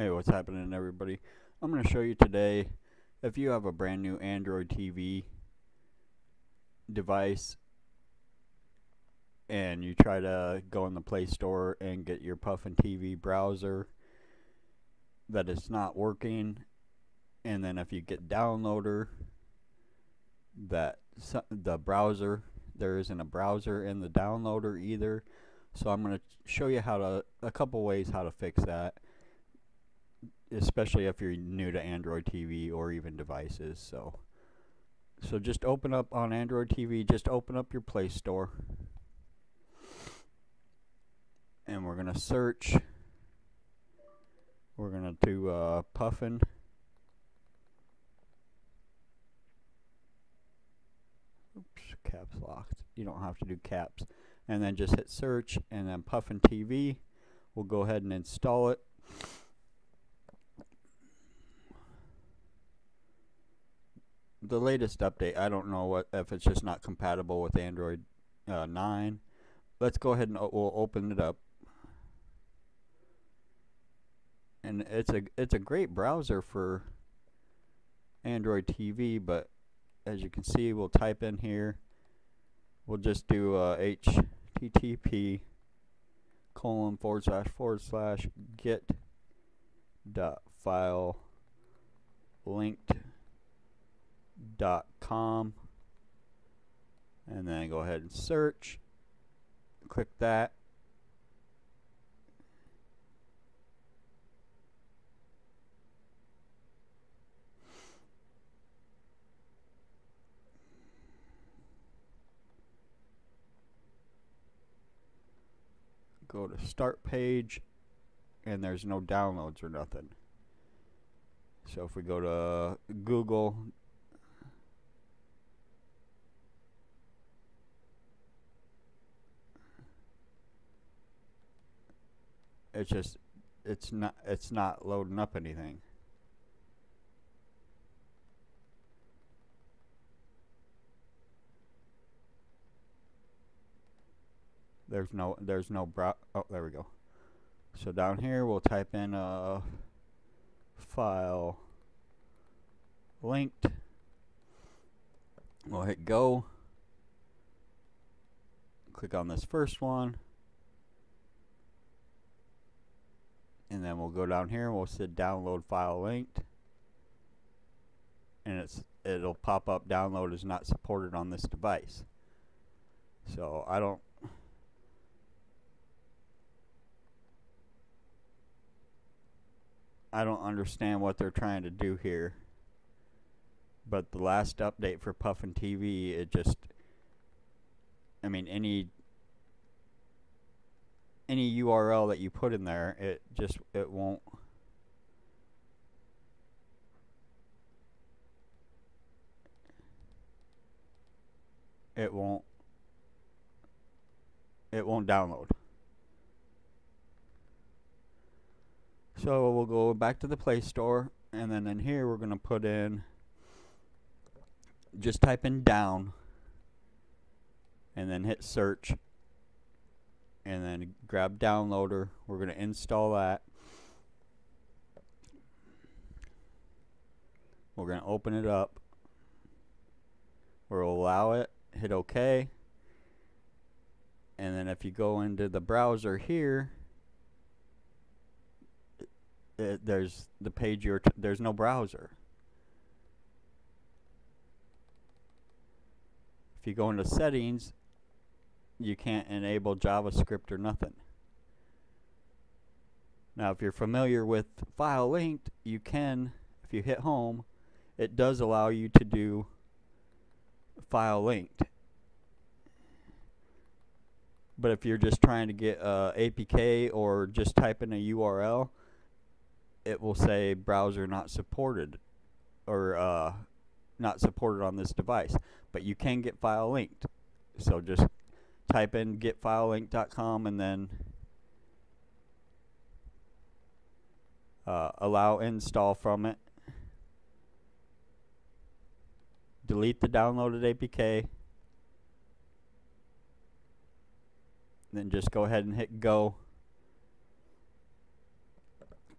Hey, what's happening, everybody? I'm going to show you today if you have a brand new Android TV device and you try to go in the Play Store and get your Puffin TV browser that it's not working and then if you get downloader that the browser there isn't a browser in the downloader either so I'm going to show you how to a couple ways how to fix that especially if you're new to Android TV or even devices. So, so just open up on Android TV. Just open up your Play Store, and we're gonna search. We're gonna do uh, Puffin. Oops, caps locked. You don't have to do caps. And then just hit search, and then Puffin TV. We'll go ahead and install it. The latest update, I don't know what if it's just not compatible with Android uh, 9. Let's go ahead and we'll open it up. And it's a it's a great browser for Android TV, but as you can see, we'll type in here. We'll just do uh, HTTP colon forward slash forward slash get dot file linked com. And then go ahead and search. Click that. Go to start page and there's no downloads or nothing. So if we go to Google it's just it's not it's not loading up anything. There's no there's no brow oh there we go. So down here we'll type in a file linked. We'll hit go. Click on this first one and then we'll go down here and we'll say download file linked and it's it'll pop up download is not supported on this device. So I don't I don't understand what they're trying to do here. But the last update for Puffin TV it just I mean any any URL that you put in there, it just it won't. It won't. It won't download. So we'll go back to the Play Store and then in here we're going to put in just type in down and then hit search and then grab downloader. We're going to install that. We're going to open it up. We'll allow it, hit OK. And then if you go into the browser here, it, there's the page you're there's no browser. If you go into settings, you can't enable JavaScript or nothing. Now, if you're familiar with file linked, you can, if you hit home, it does allow you to do file linked. But if you're just trying to get uh, APK or just type in a URL, it will say browser not supported or uh, not supported on this device. But you can get file linked. So just type in getfilelink.com and then uh, allow install from it. Delete the downloaded APK. Then just go ahead and hit go.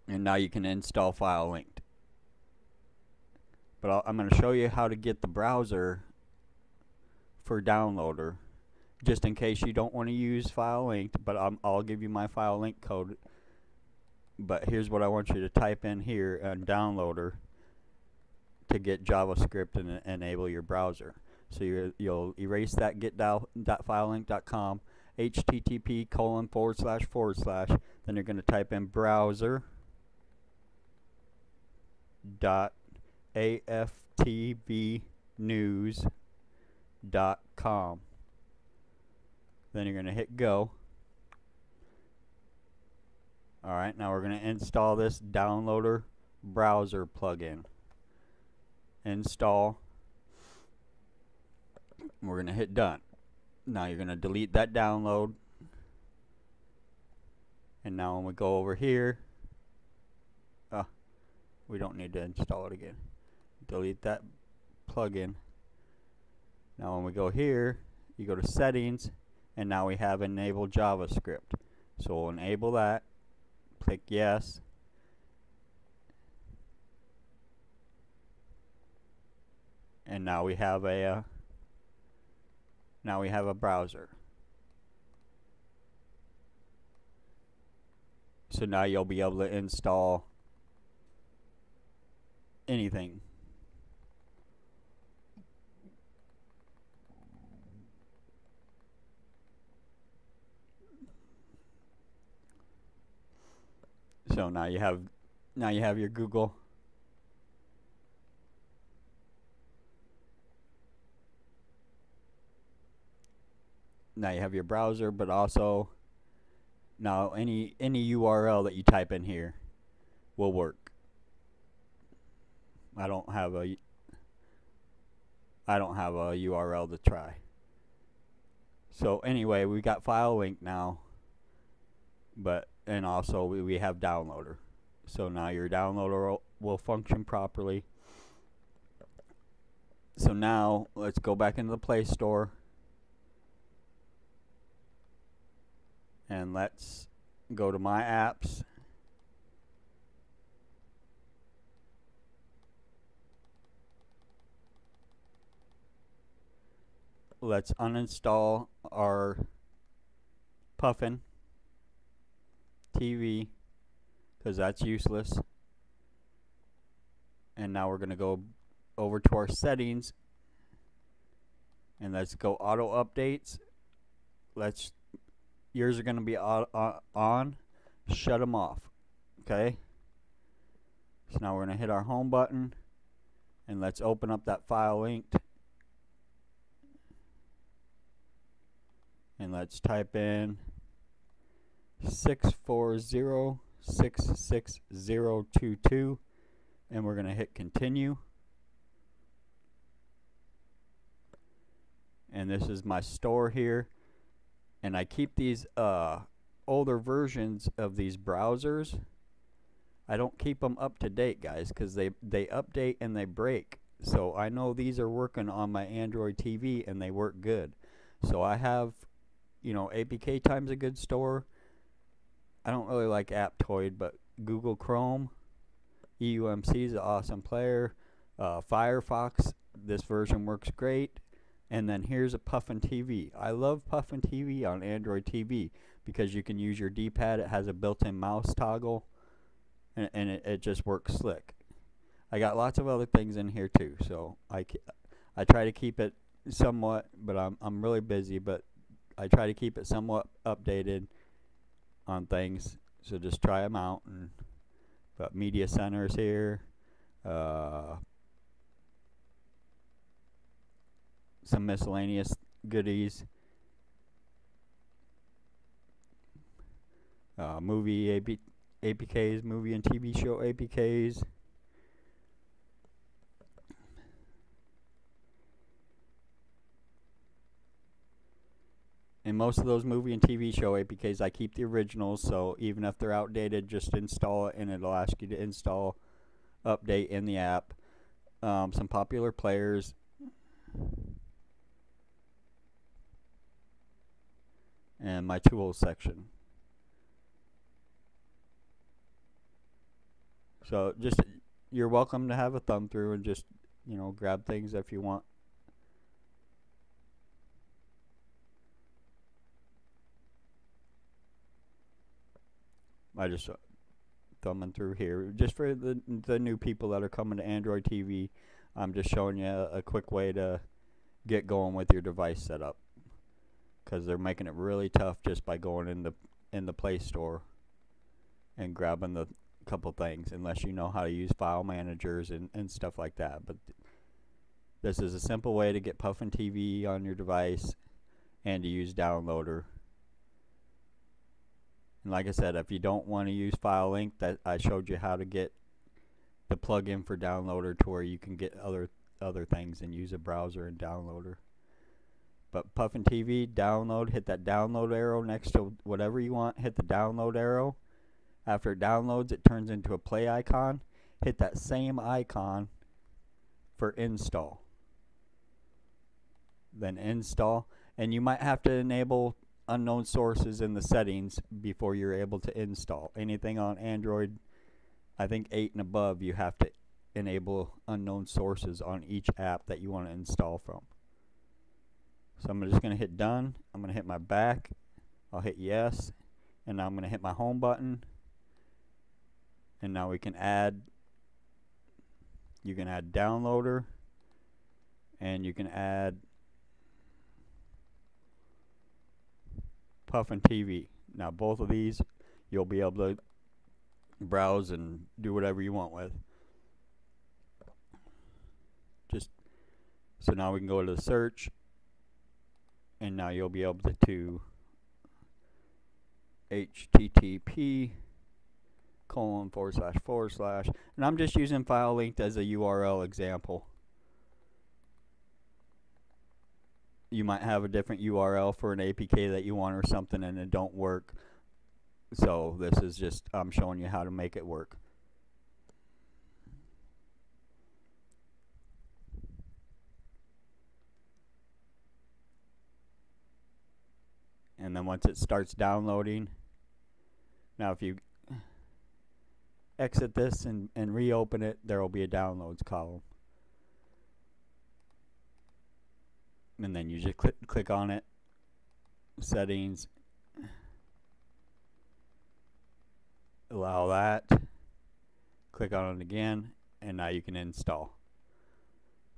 and now you can install file linked but i am going to show you how to get the browser for downloader just in case you don't want to use file linked but i will give you my file link code. But here's what I want you to type in here on downloader to get JavaScript and enable your browser. So you will erase that get.filelink.com http colon forward slash forward slash. Then you're going to type in browser dot aftvnews dot com then you're going to hit go. Alright now we're going to install this downloader browser plugin. Install. We're going to hit done. Now you're going to delete that download. And now when we go over here uh, we don't need to install it again. Delete that plugin. Now when we go here you go to settings and now we have enable JavaScript so we'll enable that click yes and now we have a uh, now we have a browser. So now you'll be able to install anything. So now you have now you have your Google. Now you have your browser but also now any any URL that you type in here will work. I don't have a I don't have a URL to try. So anyway we got file link now but and also we, we have downloader. So now your downloader will, will function properly. So now let's go back into the Play Store. And let's go to my apps. Let's uninstall our Puffin TV because that's useless and now we're going to go over to our settings and let's go auto updates let's yours are going to be on, shut them off. Okay? So now we're going to hit our home button and let's open up that file linked. And let's type in 640660022 and we're going to hit continue. And this is my store here and I keep these uh, older versions of these browsers. I don't keep them up to date, guys, because they they update and they break. So I know these are working on my Android TV and they work good. So I have, you know, APK Time's a good store. I don't really like Aptoide, but Google Chrome, EUMC is an awesome player. Uh, Firefox, this version works great and then here's a Puffin TV. I love Puffin TV on Android TV because you can use your D-pad. It has a built-in mouse toggle, and, and it, it, just works slick. I got lots of other things in here too, so I, I try to keep it somewhat, but I'm, I'm really busy, but I try to keep it somewhat updated on things, so just try them out. And, but Media Center's here. Uh, some miscellaneous goodies. Uh, movie AP, APKs, movie and TV show APKs. And most of those movie and TV show APKs, I keep the originals, so even if they're outdated, just install it and it'll ask you to install, update in the app. Um, some popular players and my tools section. So just you're welcome to have a thumb through and just you know grab things if you want. I just uh, thumbing through here just for the the new people that are coming to Android TV. I'm just showing you a, a quick way to get going with your device setup because they're making it really tough just by going in the in the Play Store and grabbing the couple things unless you know how to use file managers and, and stuff like that. But th this is a simple way to get Puffin TV on your device and to use Downloader. And like I said, if you don't want to use file link, that I showed you how to get the plugin for Downloader to where you can get other other things and use a browser and Downloader. But Puffin TV, download, hit that download arrow next to whatever you want, hit the download arrow. After it downloads, it turns into a play icon. Hit that same icon for install. Then install. And you might have to enable unknown sources in the settings before you're able to install. Anything on Android, I think 8 and above, you have to enable unknown sources on each app that you want to install from. So I'm just going to hit done. I'm going to hit my back. I'll hit yes. And now I'm going to hit my home button. And now we can add, you can add downloader. And you can add Puffin TV. Now both of these you'll be able to browse and do whatever you want with. Just so now we can go to the search and now you'll be able to, to http colon forward slash forward slash and I'm just using file linked as a URL example you might have a different URL for an APK that you want or something and it don't work. So this is just I'm showing you how to make it work. And then once it starts downloading now if you exit this and, and reopen it there will be a downloads column and then you just click click on it. Settings. Allow that. Click on it again and now you can install.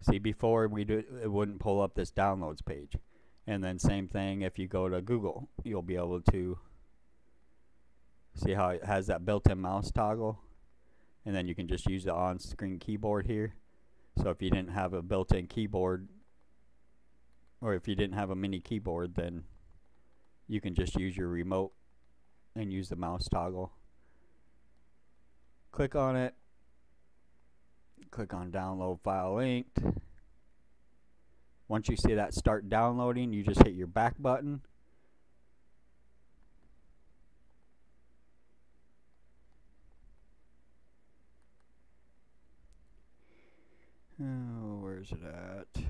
See before we do it wouldn't pull up this downloads page. And then same thing if you go to Google you'll be able to see how it has that built-in mouse toggle. And then you can just use the on-screen keyboard here. So if you didn't have a built-in keyboard or if you didn't have a mini keyboard then you can just use your remote and use the mouse toggle click on it click on download file linked once you see that start downloading, you just hit your back button. Oh, where's it at?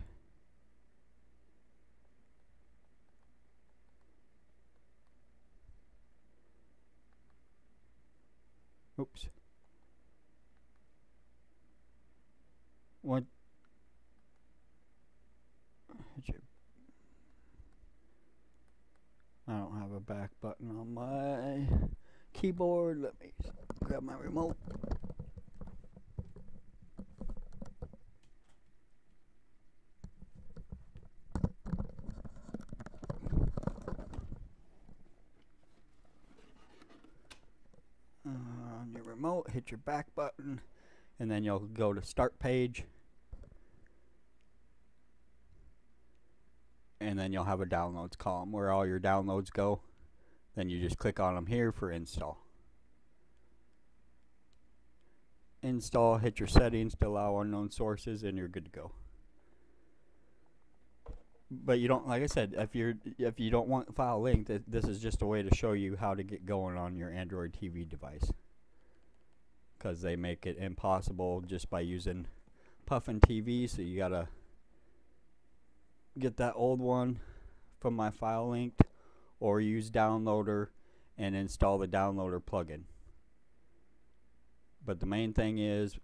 Oops. What I don't have a back button on my keyboard. Let me grab my remote. Uh, on your remote, hit your back button, and then you'll go to start page. and then you'll have a downloads column where all your downloads go. Then you just click on them here for install. Install, hit your settings to allow unknown sources, and you're good to go. But you don't, like I said, if you're if you don't want file link, th this is just a way to show you how to get going on your Android TV device. Because they make it impossible just by using Puffin TV, so you gotta get that old one from my file linked or use downloader and install the downloader plugin. But the main thing is,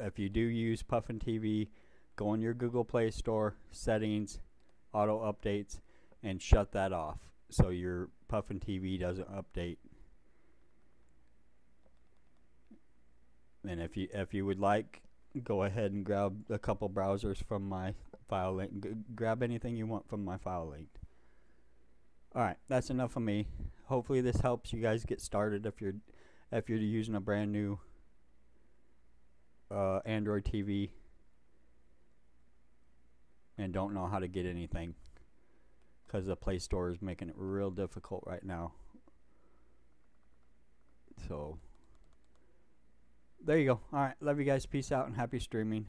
if you do use Puffin TV, go in your Google Play Store, settings, auto updates, and shut that off so your Puffin TV doesn't update. And if you if you would like, go ahead and grab a couple browsers from my file link. G- grab anything you want from my file link. All right, that's enough of me. Hopefully this helps you guys get started if you're if you're using a brand new uh, Android TV and don't know how to get anything because the Play Store is making it real difficult right now. So there you go. All right, love you guys. Peace out and happy streaming.